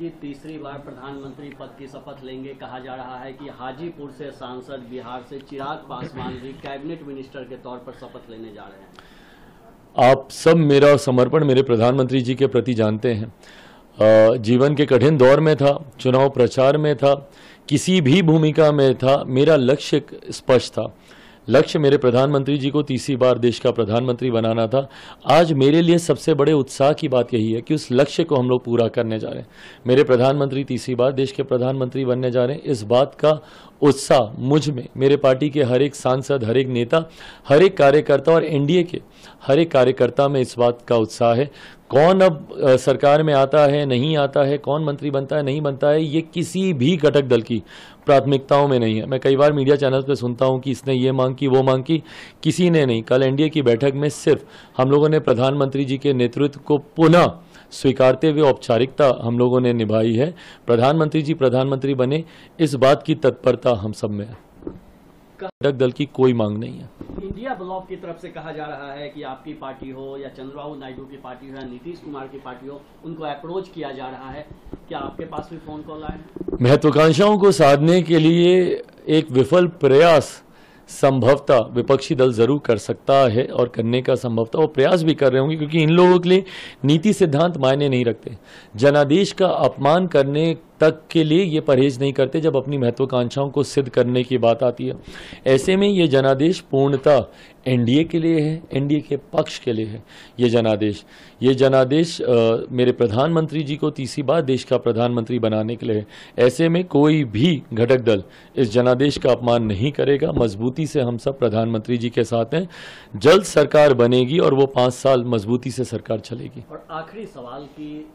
जी तीसरी बार प्रधानमंत्री पद की शपथ लेंगे। कहा जा रहा है कि हाजीपुर से सांसद बिहार से चिराग पासवान भी कैबिनेट मिनिस्टर के तौर पर शपथ लेने जा रहे हैं। आप सब मेरा समर्पण मेरे प्रधानमंत्री जी के प्रति जानते हैं। जीवन के कठिन दौर में था, चुनाव प्रचार में था, किसी भी भूमिका में था, मेरा लक्ष्य स्पष्ट था। लक्ष्य मेरे प्रधानमंत्री जी को तीसरी बार देश का प्रधानमंत्री बनाना था। आज मेरे लिए सबसे बड़े उत्साह की बात यही है कि उस लक्ष्य को हम लोग पूरा करने जा रहे हैं। मेरे प्रधानमंत्री तीसरी बार देश के प्रधानमंत्री बनने जा रहे हैं। इस बात का उत्साह मुझमें, मेरे पार्टी के हर एक सांसद, हर एक नेता, हर एक कार्यकर्ता और एनडीए के हर एक कार्यकर्ता में इस बात का उत्साह है। कौन अब सरकार में आता है, नहीं आता है, कौन मंत्री बनता है, नहीं बनता है, ये किसी भी घटक दल की प्राथमिकताओं में नहीं है। मैं कई बार मीडिया चैनल पे सुनता हूँ कि इसने ये मांग की, वो मांग की, किसी ने नहीं। कल एनडीए की बैठक में सिर्फ़ हम लोगों ने प्रधानमंत्री जी के नेतृत्व को पुनः स्वीकारते हुए औपचारिकता हम लोगों ने निभाई है। प्रधानमंत्री जी प्रधानमंत्री बने, इस बात की तत्परता हम सब में है। घटक दल की कोई मांग नहीं है। इंडिया ब्लॉक की तरफ़ से कहा जा रहा है कि आपकी पार्टी हो या चंद्रबाबू नायडू की पार्टी हो या नीतीश कुमार की पार्टी हो, उनको अप्रोच किया जा रहा है। क्या आपके पास भी फ़ोन कॉल आए महत्वाकांक्षाओं को साधने के लिए एक विफल प्रयास संभवतः विपक्षी दल ज़रूर कर सकता है और करने का संभवतः वो प्रयास भी कर रहे होंगे, क्योंकि इन लोगों के लिए नीति सिद्धांत मायने नहीं रखते। जनादेश का अपमान करने तक के लिए ये परहेज नहीं करते जब अपनी महत्वाकांक्षाओं को सिद्ध करने की बात आती है। ऐसे में ये जनादेश पूर्णतः एनडीए के लिए है एनडीए के पक्ष के लिए है। ये जनादेश ये जनादेश अ, मेरे प्रधानमंत्री जी को तीसरी बार देश का प्रधानमंत्री बनाने के लिए है। ऐसे में कोई भी घटक दल इस जनादेश का अपमान नहीं करेगा। मजबूती से हम सब प्रधानमंत्री जी के साथ हैं। जल्द सरकार बनेगी और वो पाँच साल मजबूती से सरकार चलेगी। और आखिरी सवाल की